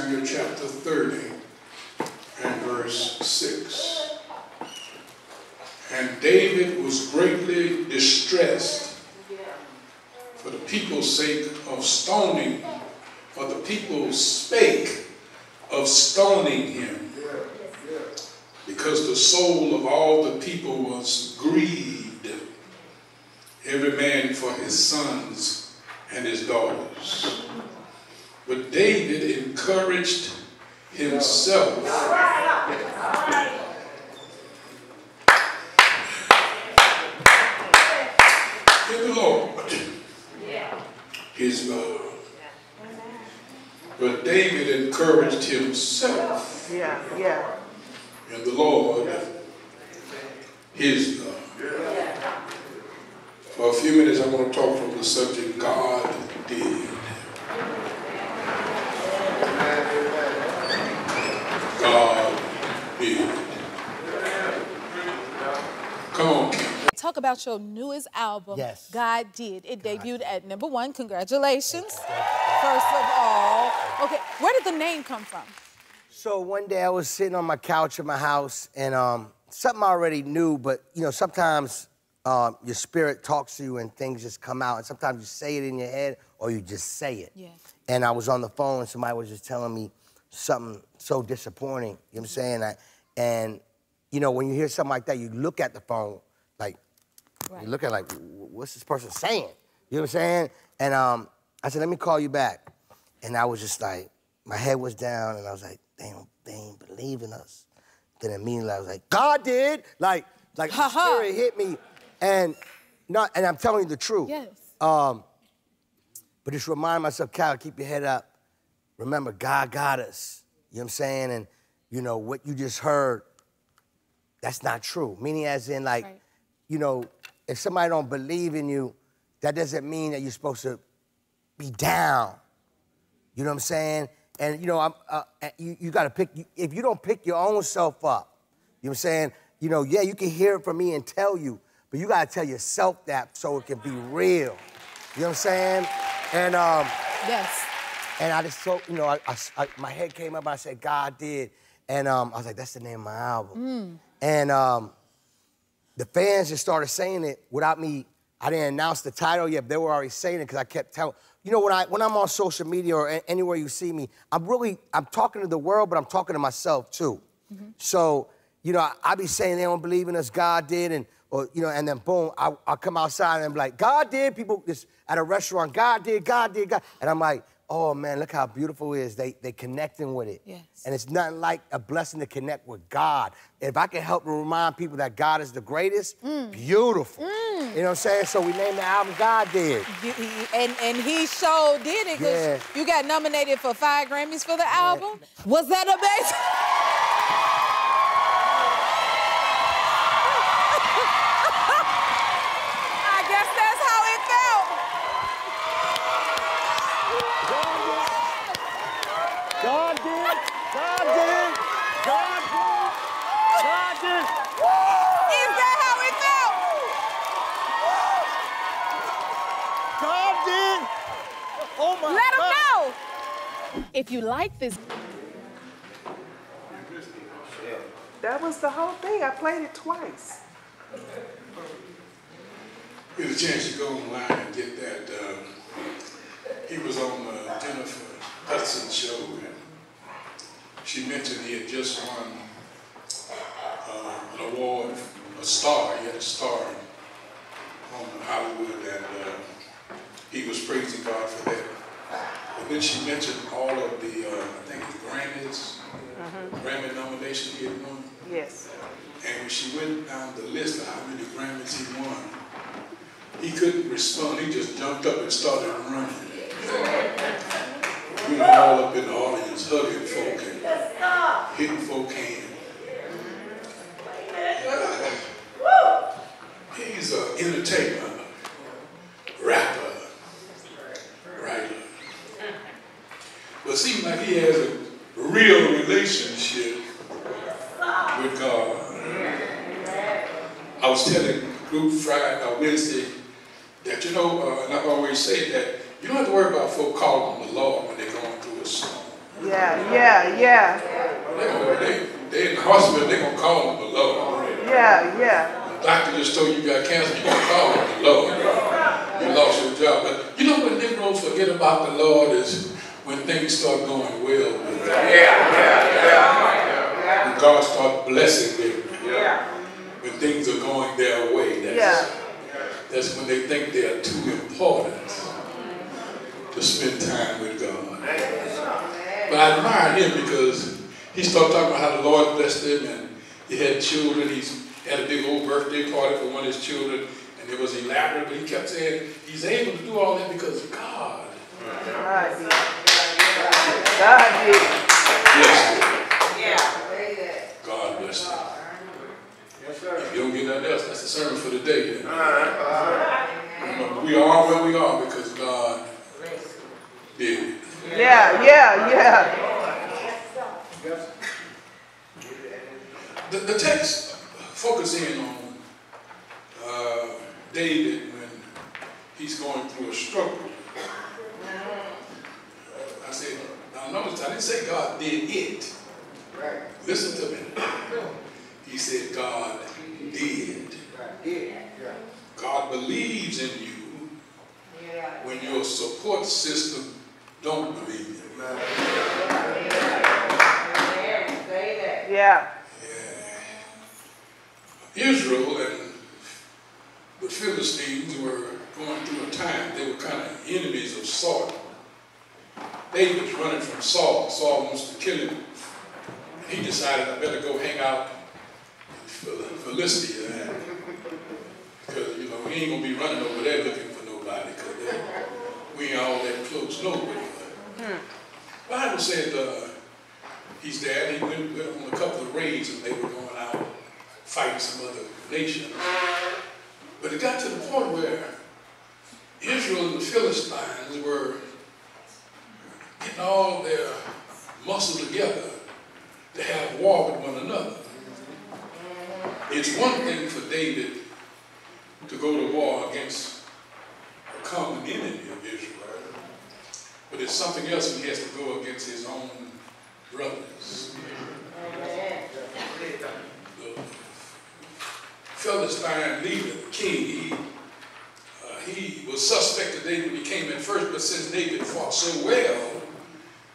Samuel chapter 30 and verse 6. And David was greatly distressed for the people's sake of stoning, for the people spake of stoning him, because the soul of all the people was grieved, every man for his sons and his daughters. But David encouraged himself. In the Lord, his love. But David encouraged himself Yeah, yeah. in the Lord, his love. For a few minutes, I want to talk from the subject God did. God did. Come on, Kim. Talk about your newest album, Yes. God Did. It debuted at number one. Congratulations. First of all. Okay, where did the name come from? So one day I was sitting on my couch in my house, and um, something I already knew, but you know, sometimes um, your spirit talks to you and things just come out, and sometimes you say it in your head or you just say it. Yeah. And I was on the phone, and somebody was just telling me something so disappointing. You know what I'm saying? I, and you know, when you hear something like that, you look at the phone like Right. you look at like, what's this person saying? You know what I'm saying? And um, I said, let me call you back. And I was just like, my head was down, and I was like, they don't, they ain't believe in us. Then immediately I was like, God did. Like, like the Ha ha. spirit hit me, and not, and I'm telling you the truth. Yes. Um, but just remind myself, Cal, keep your head up. Remember, God got us. You know what I'm saying? And you know what you just heard. That's not true. Meaning, as in, like, Right. you know, if somebody don't believe in you, that doesn't mean that you're supposed to be down. You know what I'm saying? And you know, I'm, uh, you, you got to pick. If you don't pick your own self up, you know what I'm saying? You know, yeah, you can hear it from me and tell you, but you got to tell yourself that so it can be real. You know what I'm saying? And um, Yes. and I just so you know, I, I- I- my head came up. and I said, God did, and um, I was like, that's the name of my album. And um, the fans just started saying it without me. I didn't announce the title yet. They were already saying it because I kept telling. You know, when I when I'm on social media or anywhere you see me, I'm really I'm talking to the world, but I'm talking to myself too. Mm-hmm. So you know, I, I be saying they don't believe in us. God did, and or you know, and then boom, I I come outside and be like, God did. People just at a restaurant, God did, God did, God, and I'm like. Oh man, look how beautiful it is. They they connecting with it. Yes. And it's nothing like a blessing to connect with God. If I can help to remind people that God is the greatest, mm. beautiful. Mm. You know what I'm saying? So we named the album God Did. And and he so did it 'cause Yeah. you got nominated for five Grammys for the album. Was that amazing? I guess that's how it felt. God did, God did, God did, God did. Is that how it felt? God did. Oh my Let God. them know. If you like this, That was the whole thing. I played it twice. Get a chance to go online and get that. Um, he was on the Jennifer Hudson show, and she mentioned he had just won uh, an award, a star. He had a star on Hollywood, and uh, he was praising God for that. And then she mentioned all of the, uh, I think, the Grammys, Grammy nominations he had won. Yes. And when she went down the list of how many Grammys he won, he couldn't respond. He just jumped up and started running. We were all up in the audience hugging folk and hitting folk hand. He's an entertainer, relationship with God. I was telling group Friday or Wednesday that, you know, uh, and I always say that you don't have to worry about folk calling the Lord when they're going through a storm. Yeah, yeah, yeah. They, they, in the hospital, they're going to call the Lord. Yeah, yeah. The doctor just told you you got cancer, you're going to call the Lord. You lost your job. But you know what Negroes forget about the Lord is when things start going well. Yeah, yeah. When God starts blessing them. When things are going their way. That's, Yeah. that's when they think they are too important to spend time with God. But I admire him because he started talking about how the Lord blessed him and he had children. He's had a big old birthday party for one of his children and it was elaborate, but he kept saying he's able to do all that because of God. God did. God did. Yes, God bless him. If you don't get nothing else, that's the sermon for the day. Remember, we are where we are because God did it. Yeah, yeah, yeah. The, the text focusing on uh, David when he's going through a struggle. Uh, I said, now notice I didn't say God did it. Listen to me. He said God did. God believes in you when your support system don't believe in you. Yeah. Israel and the Philistines were going through a time, they were kind of enemies of Saul. David's running from Saul. Saul wants to kill him. He decided, I better go hang out in Phil- Philistia. Because, you know, he ain't going to be running over there looking for nobody because we ain't all that close nowhere. Bible said uh, he's there. He went, went on a couple of raids and they were going out fighting some other nation. But it got to the point where Israel and the Philistines were getting all their muscle together to have war with one another. It's one thing for David to go to war against a common enemy of Israel, but it's something else when he has to go against his own brothers. The Philistine leader, the king, he, uh, he was suspect of David when he came in first, but since David fought so well,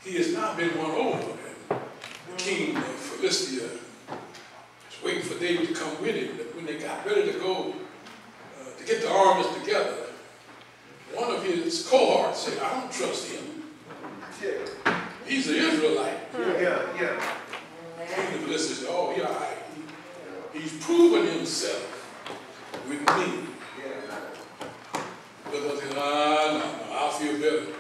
he has not been won over. King of Philistia was waiting for David to come with him. But when they got ready to go uh, to get the armies together, one of his cohorts said, I don't trust him. He's an Israelite. Yeah, yeah. King of Philistia said, oh, yeah, right. He's proven himself with me. But I said, ah, no, no, I'll feel better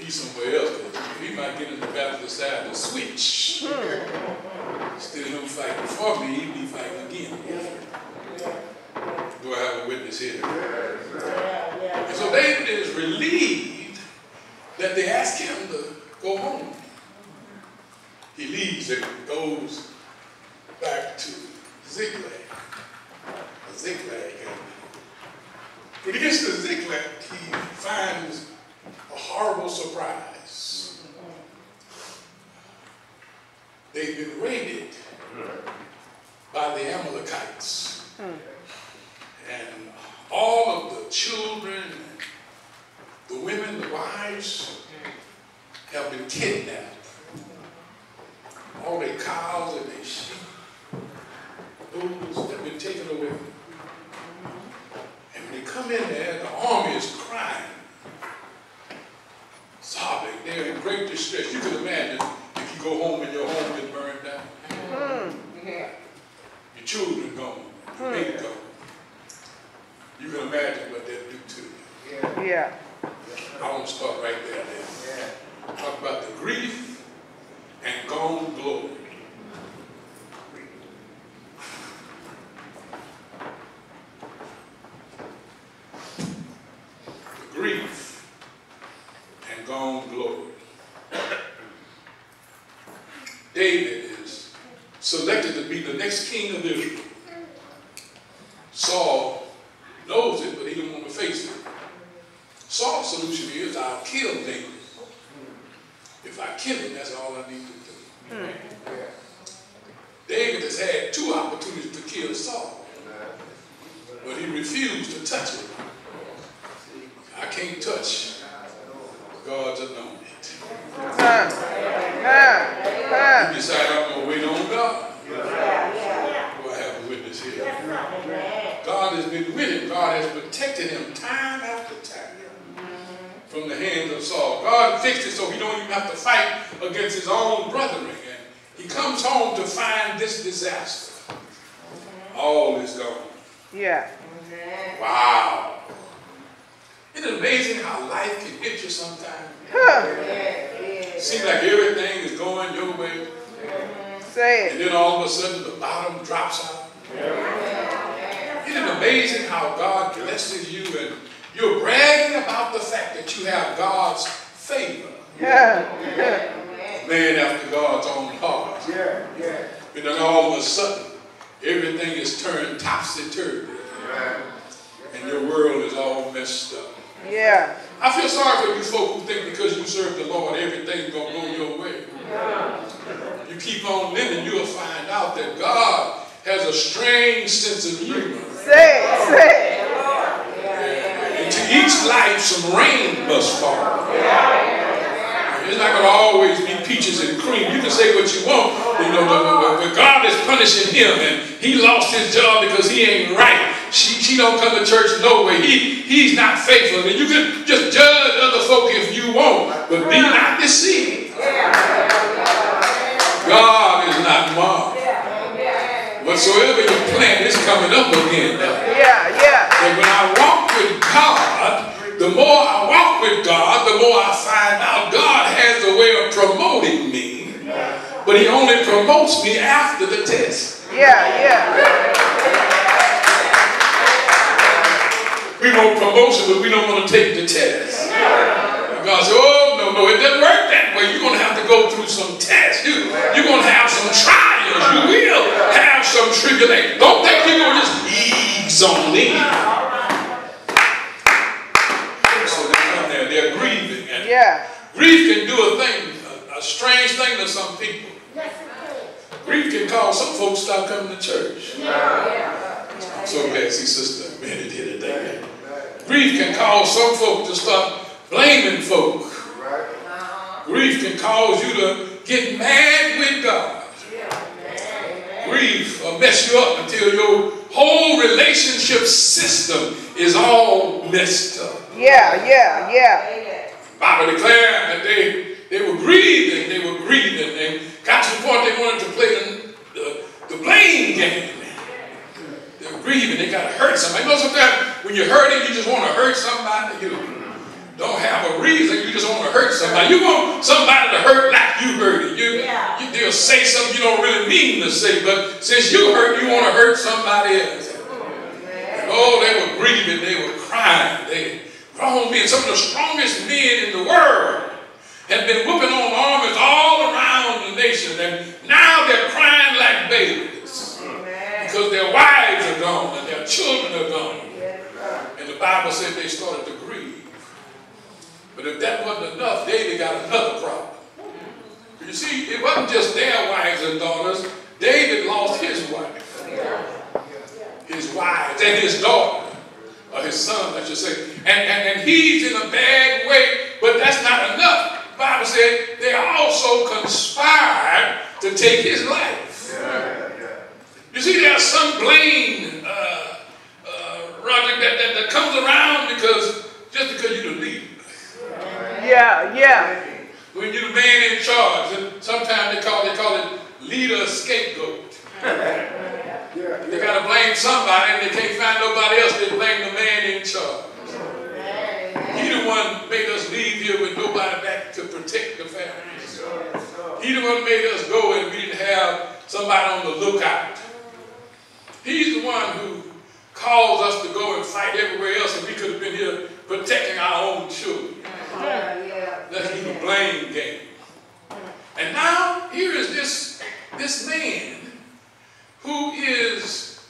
he's somewhere else. he might get in the battle decide to switch. Hmm. Instead of him fighting for me, he'd be fighting again. Do I have a witness here? And so David is relieved that they asked him to go home. He leaves and goes back to Ziklag. Ziklag. And when he gets to Ziklag, he finds horrible surprise. They've been raided by the Amalekites. And all of the children, the women, the wives, have been kidnapped. All their cows and their sheep, those have been taken away. And when they come in there, the army is crying, sobbing. They're in. You can imagine if you go home and your home gets burned down. Hmm. Your children gone, your baby hmm. gone. You can imagine what they'll do to you. Yeah. yeah. I want to start right there then. Yeah. Talk about the grief and gone glory. The grief and gone glory. David is selected to be the next king of Israel. Saul knows it, but he don't want to face it. Saul's solution is I'll kill David. If I kill him, that's all I need to do. Hmm. David has had two opportunities to kill Saul, but he refused to touch it. I can't touch God's anointed. He decided I'm going to wait on God. Do I have a witness here? God has been with him. God has protected him time after time from the hands of Saul. God fixed it so he don't even have to fight against his own brethren. And he comes home to find this disaster. All is gone. Yeah. Wow. Isn't it amazing how life can hit you sometimes? Huh. Yeah. Seems like everything is going your way, Say and it. then all of a sudden the bottom drops out. Isn't it amazing how God blesses you and you're bragging about the fact that you have God's favor? Yeah. Man after God's own heart. Yeah. And then all of a sudden, everything is turned topsy-turvy. And your world is all messed up. Yeah. I feel sorry for you folk who think because you serve the Lord, everything's going to go your way. You keep on living, you'll find out that God has a strange sense of humor. Say. Say it. And to each life, some rain must fall. It's not going to always be peaches and cream. You can say what you want, you know, but, but God is punishing him, and he lost his job because he ain't right. She, she don't come to church no way. He, he's not faithful. And you can just judge other folk if you want, but be not deceived. God is not mocked. Whatsoever you plant is coming up again. Yeah. Yeah. And when I walk with God, the more I walk with God, the more I find out God has a way of promoting me. But he only promotes me after the test. Yeah. Yeah. We want promotion, but we don't want to take the test. God said, oh, no, no, it doesn't work that way. You're going to have to go through some tests. You, you're going to have some trials. You will have some tribulation. Don't think you're going to just ease on in. Yeah. grief can do a thing, a, a strange thing to some people. Grief can cause some folks to stop coming to church. I'm so glad to see Sister Minnie here today. Grief can cause some folk to stop blaming folk. Grief can cause you to get mad with God. Grief will mess you up until your whole relationship system is all messed up. Yeah. Yeah. Yeah. Bible declared that they, they were grieving, they were grieving, and got to the point they wanted to play the, the, the blame game. They were grieving, they got to hurt somebody. You know, sometimes when you're hurting, you just want to hurt somebody. You don't have a reason, you just want to hurt somebody. You want somebody to hurt like you hurt You, you, they'll say something you don't really mean to say, but since you hurt, you want to hurt somebody else. Oh, they were grieving, they were crying. They grown men, some of the strongest men in the world, have been whooping on armies all around the nation, and now they're crying like babies because their wives are gone and their children are gone. And the Bible said they started to grieve. But if that wasn't enough, David got another problem. You see, it wasn't just their wives and daughters. David lost his wife, his wives, and his daughter, or his son, I should say. And, and, and he's in a bad way, but that's not enough. The Bible said they also conspired to take his life. You see, there's some blame, uh, uh, Roger, that, that, that comes around because just because you're the leader. Yeah. Yeah. When you're the man in charge, and sometimes they call they call it leader scapegoat. They gotta blame somebody and they can't find nobody else, they blame the man in charge. He the one made us leave here with nobody back to protect the families. He the one made us go and we didn't have somebody on the lookout. He's the one who caused us to go and fight everywhere else and we could have been here protecting our own children. Let's blame game. And now here is this, this man who is,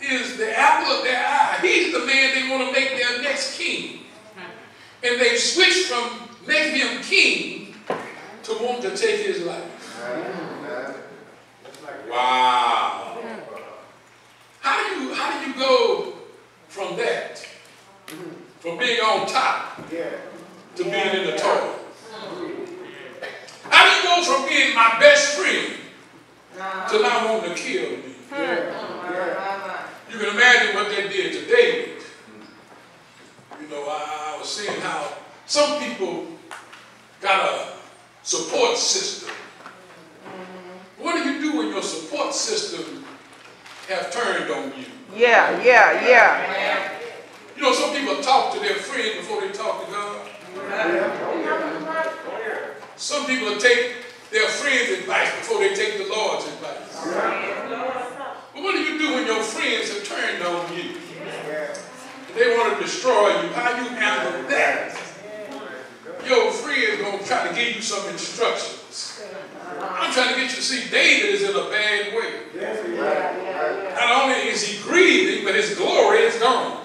is the apple of their eye. He's the man they want to make their next king. And they've switched from making him king to want to take his life. Wow. How do you how do you go from that? From being on top to being in the toilet? How do you go from being my best friend to now wanting to kill me? Hmm. You can imagine what they did to David. You know, I, I was seeing how some people got a support system. What do you do when your support system have turned on you? Yeah, yeah, yeah. You know, some people talk to their friend before they talk to God. Some people will take their friend's advice before they take the Lord's advice. But what do you do when your friends have turned on you? They want to destroy you. How you handle that? Your friend's going to try to give you some instructions. I'm trying to get you to see David is in a bad way. Not only is he grieving, but his glory is gone.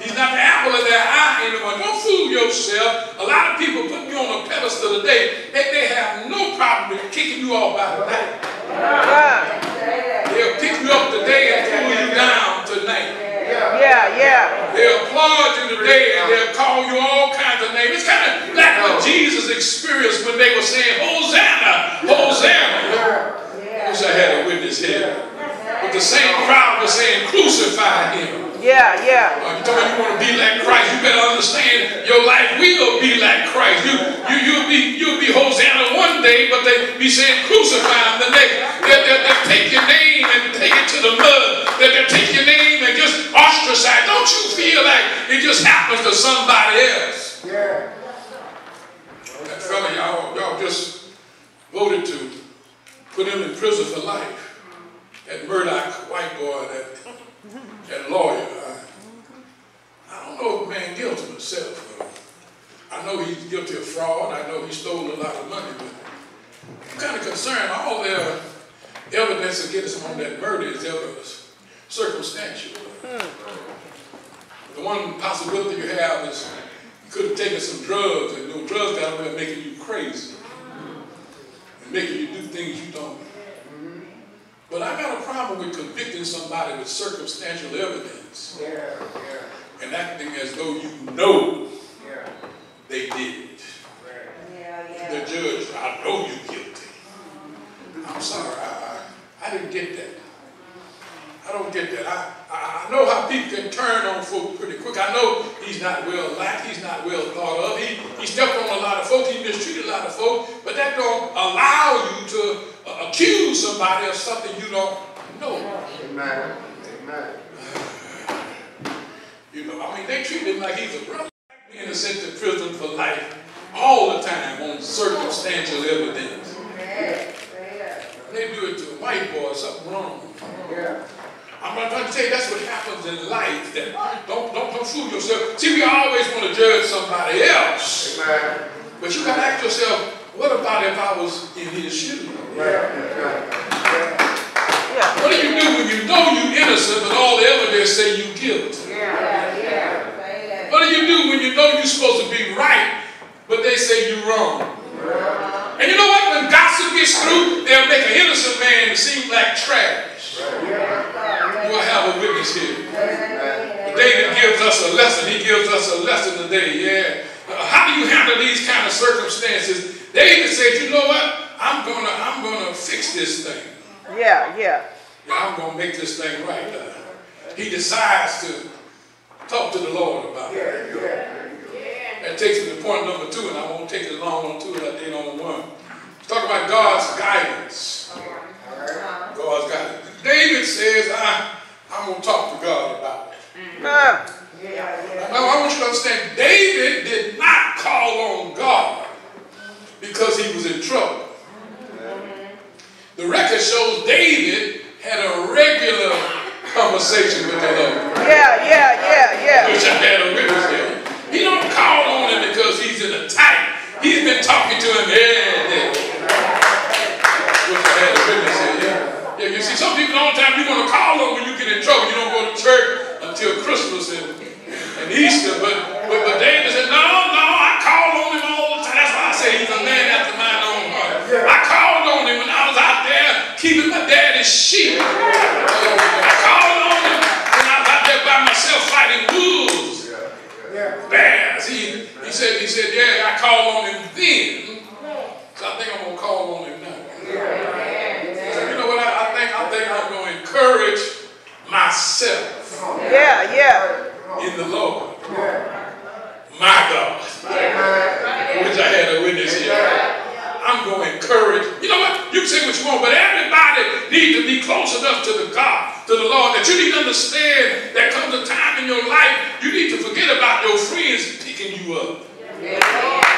He's not the apple of their eye anymore. Don't fool yourself. A lot of people put you on a pedestal today. They, they have no problem with kicking you off by the back. They'll pick you up today and pull you down tonight. Yeah, yeah. They'll applaud you today and they'll call you all kinds of names. It's kind of like what Jesus experienced when they were saying, Hosanna, Hosanna. I wish I had a witness here. But the same crowd was saying, crucify him. Yeah, yeah. Uh, you me you want to be like Christ. You better understand your life will be like Christ. You, you, you'll be, you'll be Hosanna one day, but they be saying crucify him the next. They'll, they'll, they'll take your name and take it to the mud. They'll, they'll take your name and just ostracize. Don't you feel like it just happens to somebody else? Yeah. That fella y'all, y'all just voted to put him in prison for life. That Murdaugh white boy, that that lawyer. I, I don't know if the man guilty himself. I know he's guilty of fraud. I know he stole a lot of money, but I'm kind of concerned. All their evidence against him on that murder is ever circumstantial. The one possibility you have is you could have taken some drugs, and those drugs got away making you crazy and making you do things you don't. But I got a problem with convicting somebody with circumstantial evidence and acting as though you know they did it. The judge, I know you're guilty. I'm sorry, I, I, I didn't get that. I don't get that. I, I, I know how people can turn on folks pretty quick. I know he's not well liked. He's not well thought of. He, he stepped on a lot of folks. He mistreated a lot of folks. But that don't allow you to accuse somebody of something you don't know. Amen. Amen. You know, I mean, they treat him like he's a brother. Being sent to prison for life all the time on circumstantial evidence. They do it to a white boy, something wrong. Yeah. I'm not trying to tell you that's what happens in life. That don't, don't, don't fool yourself. See, we always want to judge somebody else. Amen. But you got to ask yourself, what about if I was in his shoes? Yeah. What do you do when you know you're innocent, but all the evidence say you guilty? What do you do when you know you're supposed to be right, but they say you're wrong? And you know what? When gossip gets through, they'll make an innocent man seem like trash. Do I have a witness here? David gives us a lesson. He gives us a lesson today. Yeah. Uh, how do you handle these kind of circumstances? David said, "You know what? I'm gonna, I'm gonna fix this thing. Yeah, yeah. Yeah, I'm gonna make this thing right." Uh, he decides to talk to the Lord about it. Yeah. That takes me to point number two, and I won't take as long on two as I did on one. Talk about God's guidance. God's guidance. David says, I, I'm going to talk to God about it. Uh, Now, I want you to understand, David did not call on God because he was in trouble. The record shows David had a regular conversation with the Lord. Yeah, yeah, yeah, yeah. Which I had a witness there. He don't call on him because he's in a tight. He's been talking to him every day. Which I had a witness here, yeah. Yeah, you see, some people all the time, you're going to call on when you get in trouble. You don't go to church until Christmas and, and Easter. But, but, but David said, no, no, I call on him all the time. That's why I say he's a man after even my daddy's sheep. Call on him when I was out there by myself fighting wolves, bears. He, he said, he said, yeah, I called on him then. So I think I'm gonna call on him now. So you know what? I, I think I think I'm gonna encourage myself Yeah, yeah. in the Lord. My God. I wish I had a witness here. I'm going to encourage. You know what? You can say what you want, but everybody needs to be close enough to the God, to the Lord, you need to understand that comes a time in your life you need to forget about your friends picking you up.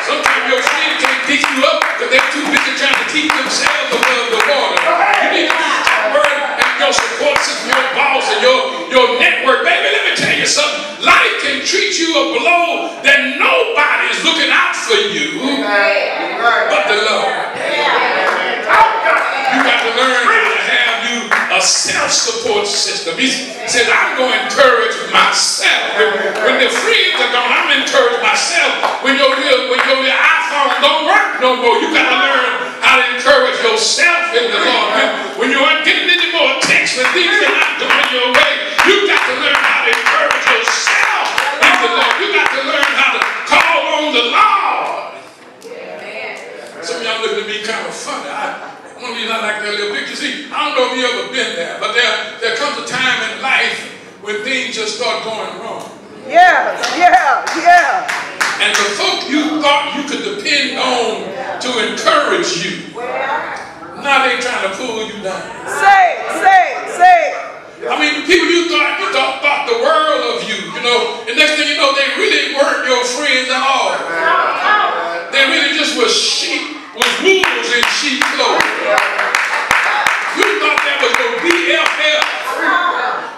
Sometimes your friends can't pick you up because they're too busy trying to keep themselves above the water. You need to be word and your support system, your boss and your, your network. Baby, let me tell you something. Life can treat you a blow that nobody is looking out for you but the Lord. You got to learn how to have you a self-support system. He said, I'm going to encourage myself. When, when the friends are gone, I'm encourage myself. When your, when your iPhone don't work no more, you got to learn how to encourage yourself in the Lord. When, when you aren't getting any more texts when things are not going your way, you got to learn how to encourage yourself in the Lord. You got to learn how to call on the Lord. Some of y'all looking at me kind of funny. I, one of you not like that little picture. See, I don't know if you ever been there, but there, there comes a time in life when things just start going wrong. Yeah, yeah, yeah. And the folk you thought you could depend on to encourage you, now they trying to pull you down. Say, say, say. I mean, people you thought you thought, thought the world of you, you know, and next thing you know, they really weren't your friends at all. They really just was sheep, was wolves in sheep clothing. You thought that was your BFF,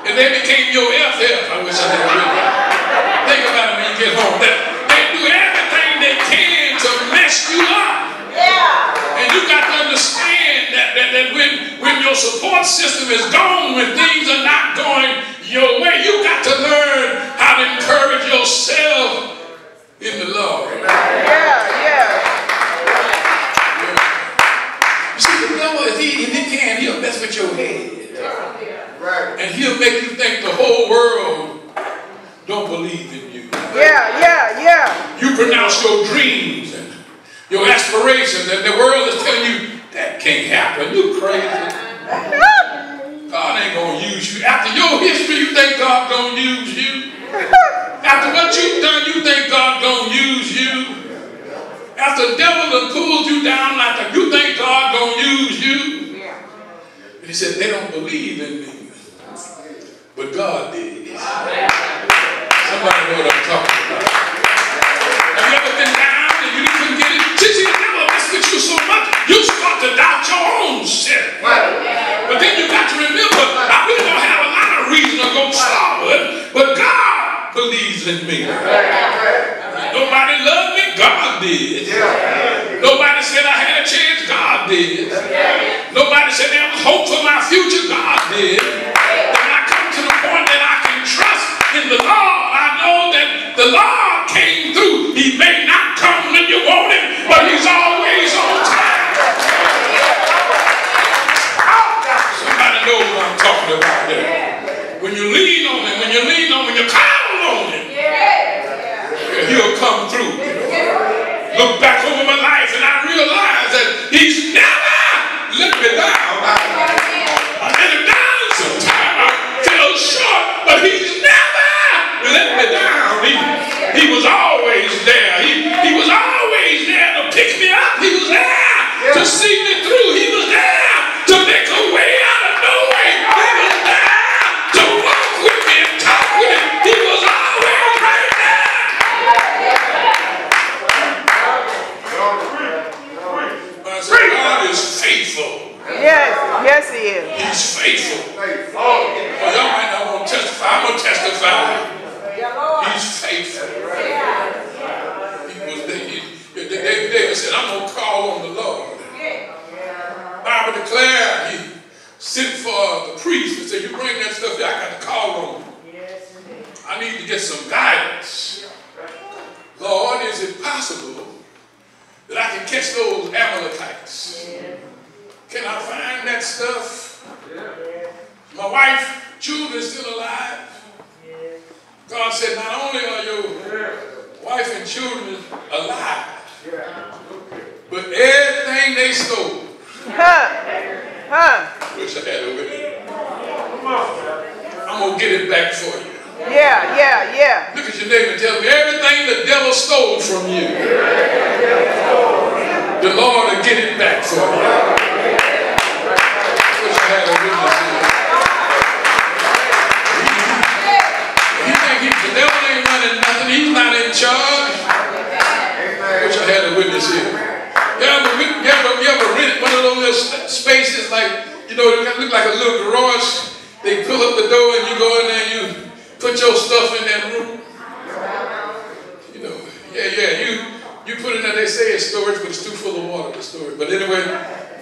and they became your FF. I wish I had that. Think about it when you get home. They do everything they can to mess you up. You got to understand that, that, that when, when your support system is gone, when things are not going your way, you got to learn how to encourage yourself in the Lord. Yeah, yeah. You see, the devil, if he, if he can, he'll mess with your head. right? And he'll make you think the whole world don't believe in you. Yeah, yeah, yeah. You pronounce your dreams and your aspirations, and the world is telling you that can't happen. You crazy. God ain't gonna use you. After your history, you think God gonna use you. After what you've done, you think God gonna use you. After the devil done pulled you down like that, you think God gonna use you. And he said, they don't believe in me. But God did. Somebody I'm talking about. Have you ever been down and you couldn't get it? See, see, the devil mess with you so much, you start to doubt your own self. But then you got to remember, I really don't have a lot of reason to go forward, but God in me. Nobody loved me, God did. Nobody said I had a chance, God did. Nobody said there was hope for my future, God did. When I come to the point that I can trust in the Lord, I know that the Lord came through. He may not come when you want him, but he's always on time. Somebody knows what I'm talking about there. When you lean on him, when you lean on, when you call on him, he'll come through. Look back over my life and I realize that he's never let me down. I let him down sometimes. I fell short, but he's never let me down. He, he was always there. He, he was always there to pick me up. He was there to see me through. He was there to make a way out of no way. He was there to walk with me and talk with me. He was always right there. I said, God is faithful. Yes, yes, he is. He's faithful. Oh, y'all might not want to testify. I'm going to testify. He's faithful. He was, he, he, David, David said, I'm going to call on the Lord. Bible declared he sent for the priest and said, you bring that stuff here, I got to call on him. I need to get some guidance. Lord, is it possible that I can catch those Amalekites? Can I find that stuff? My wife, children still alive. God said, not only are your wife and children alive, but everything they stole, Huh. Huh. wish I had it with me. I'm gonna get it back for you. Yeah, yeah, yeah. Look at your neighbor and tell me everything the devil stole from you. The Lord will get it back for you. Wish I had a witness here. He think he, the devil ain't running nothing. He's not in charge. Wish I had a witness here. You ever, you ever, you ever rent one of those little st- spaces like, you know, it look like a little garage. They pull up the door and you go in there and you put your stuff in that room. You know, yeah, yeah, you you put in there, they say it's storage, but it's too full of water to store it. But anyway,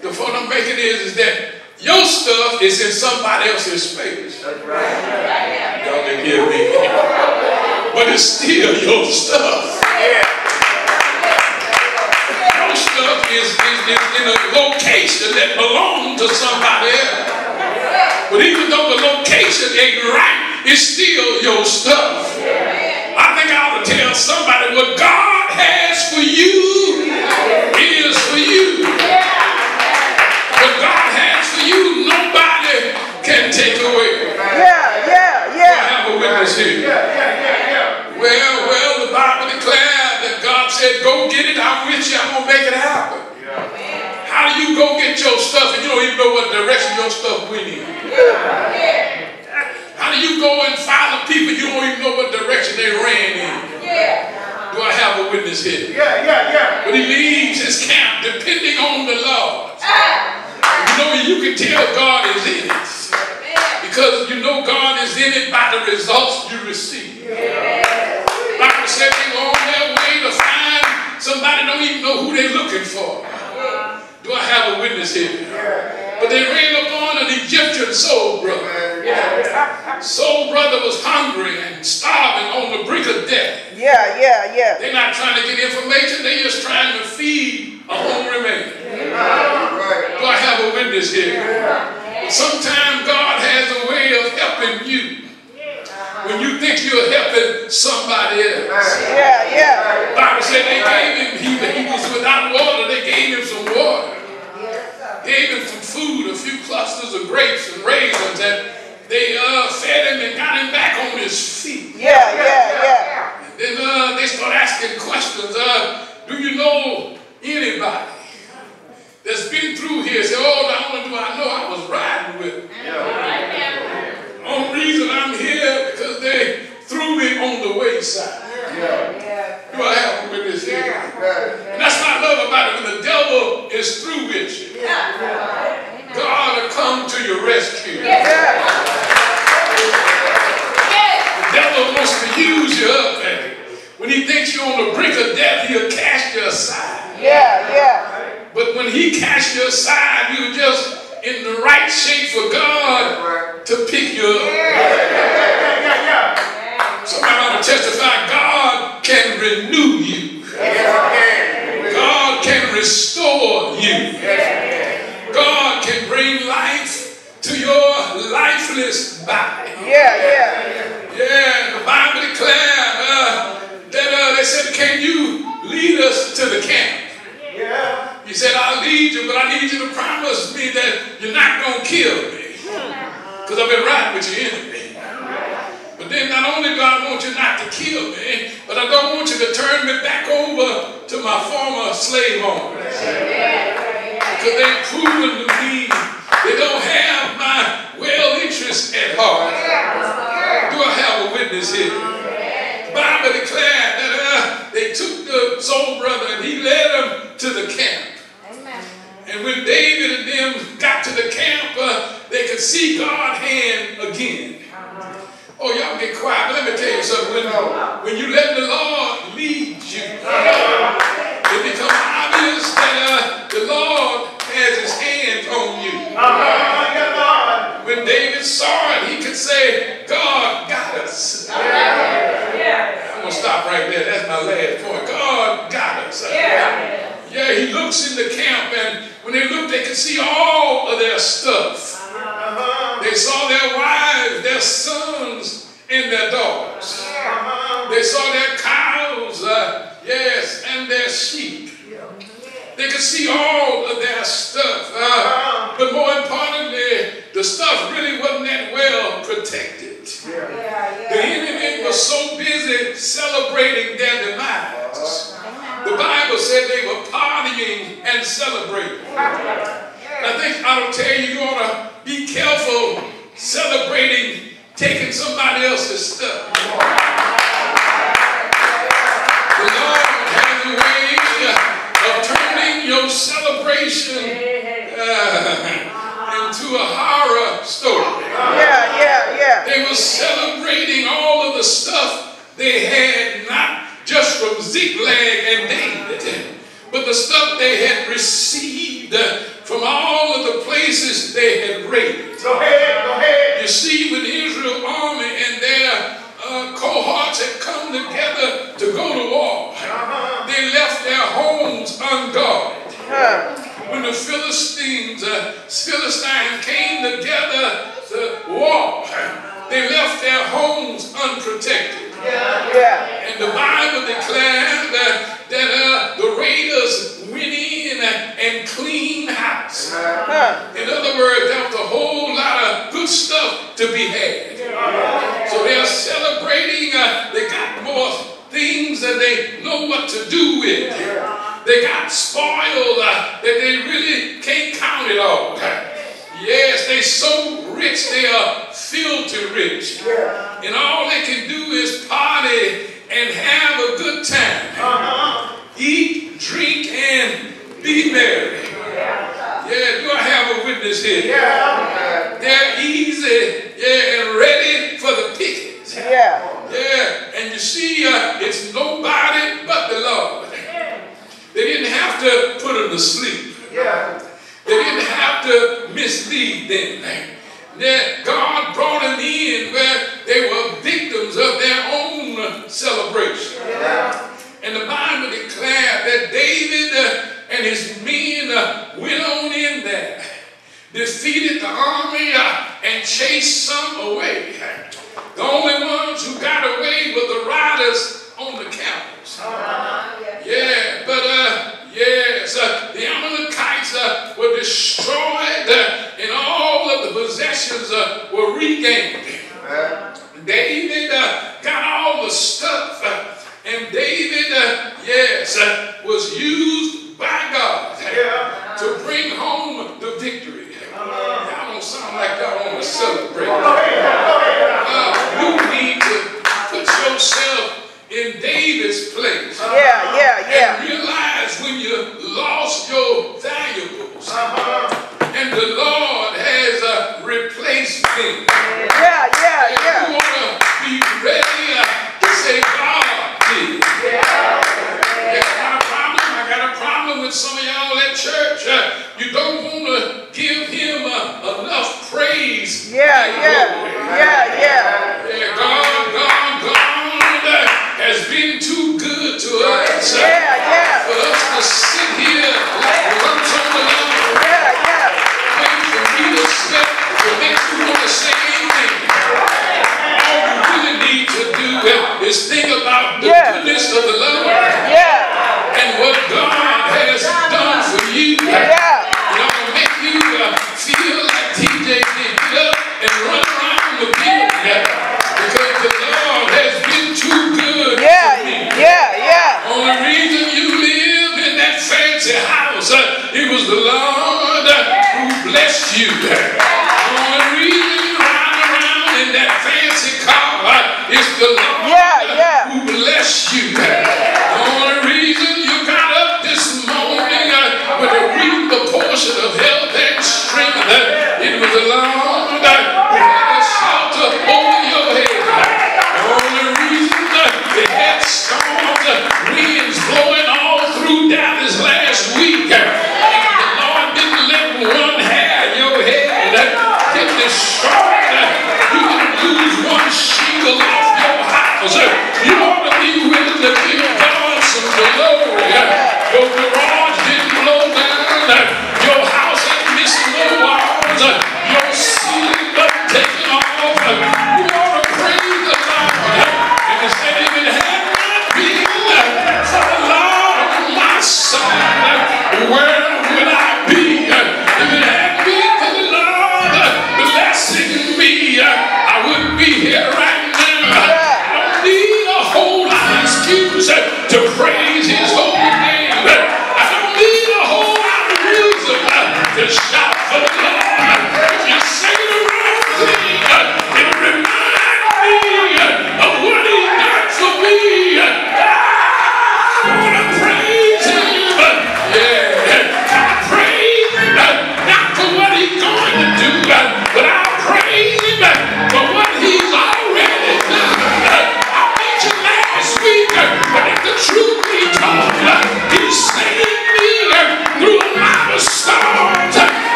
the point I'm making is, is that your stuff is in somebody else's space. Y'all didn't hear me. But it's still your stuff. Your stuff is, is, is in a location that belongs to somebody else. But even though the location ain't right, it's still your stuff. I think I ought to tell somebody what God has for you is for you. What God has for you, nobody can take away. Yeah, yeah, yeah. I have a witness here. Said, go get it, I'm with you, I'm going to make it happen. How do you go get your stuff and you don't even know what direction your stuff went in? How do you go and find the people you don't even know what direction they ran in? Do I have a witness here? Yeah, yeah, yeah. But he leaves his camp depending on the Lord. Ah. You know, you can tell God is in it. Because you know God is in it by the results you receive. Bible said they go on their way to find somebody don't even know who they're looking for. Do I have a witness here? But they ran upon an Egyptian soul brother. Soul brother was hungry and starving on the brink of death. Yeah, yeah, yeah. They're not trying to get information, they're just trying to feed a hungry man. Do I have a witness here? Sometimes God has a way of helping you when you think you're helping somebody else. Yeah, yeah. Bible said they gave him, he, he was without water, they gave him some water. Gave him some food, a few clusters of grapes and raisins, and they uh, fed him and got him back on his feet. Yeah, yeah, yeah. Then uh, they start asking questions. Uh, do you know anybody that's been through here? Say, oh, not only do I know, I was riding with them. The only reason I'm here because they threw me on the wayside. Do I have a witness here? And that's what I love about it. When the devil is through with you, God will come to your rescue. The devil wants to use you up, and when he thinks you're on the brink of death, he'll cast you aside. Yeah, yeah. But when he casts you aside, you're just in the right shape for God to pick you up. Somebody ought to testify God can renew you. God can restore you. God can bring life to your lifeless body. Yeah, yeah. Yeah, the Bible declared uh, that uh, they said, Can you lead us to the camp? He said, I'll lead you, but I need you to promise me that you're not going to kill me. Because I've been riding with your enemy. But then not only do I want you not to kill me, but I don't want you to turn me back over to my former slave owners. Because they've proven to me they don't have my well interest at heart. Do I have a witness here? The Bible declared that uh, they took the soul brother and he led him to the camp. And when David and them got to the camp, uh, they could see God's hand again. Oh, y'all get quiet, but let me tell you something. When, when you let the Lord lead you, it becomes obvious that uh, the Lord has his hand on you. When David saw it, he could say, God got us. I'm going to stop right there. That's my last point. God got us. Yeah, he looks in the camp, and when they look, they can see all of their stuff. They saw their wives, their sons, and their daughters. They saw their cows, uh, yes, and their sheep. They could see all of their stuff. Uh, but more importantly, the stuff really wasn't that well protected. The enemy was so busy celebrating their demise. The Bible said they were partying and celebrating. I think I don't tell you, you ought to be careful celebrating taking somebody else's stuff. The Lord has a way of turning your celebration uh, into a horror story. Yeah, yeah, yeah. They were celebrating all of the stuff they had, not just from Ziklag and David, but the stuff they had received uh, from all of the places they had raided. Go ahead, go ahead. You see, when the Israel army and their uh, cohorts had come together to go to war, they left their homes unguarded. Huh. When the Philistines, uh, Philistines came together to war, they left their homes unprotected. Yeah. And the Bible declared that, that uh, the raiders went in and cleaned house. Huh. In other words, there was a whole lot of good stuff to be had. So they're celebrating, uh, they got more things that they know what to do with. They got spoiled uh, that they really can't count it all. Yes, they so rich, they are filthy rich. Yeah. And all they can do is party and have a good time. Uh-huh. Eat, drink, and be merry. Yeah, do I have a witness here? Yeah. They're easy, yeah, and ready for the pickings. Yeah. Yeah, and you see, uh, it's nobody but the Lord. They didn't have to put them to sleep. They didn't have to mislead them. That God brought them in where they were victims of their own celebration. And the Bible declared that David uh, and his men uh, went on in there, defeated the army, uh, and chased some away. The only ones who got away were the riders on the camels. Yeah, but uh, yes, uh, the Amalekites uh, were destroyed, uh, and all of the possessions uh, were regained. David uh, got all the stuff, uh, and David, uh, yes, uh, was used by God to bring home the victory. Y'all don't sound like y'all want to celebrate. Uh, you need to put yourself in David's place Yeah, yeah, yeah. and realize when you lost your valuables and the Lord has uh, Yeah, yeah, And yeah. you want to be ready uh, to say, God did. Yeah, I got a problem. I got a problem with some of y'all at church. Uh, you don't want to give him uh, enough praise. Yeah, yeah. Yeah, yeah. Yeah, God, God, God has been too good to us. yeah. Is think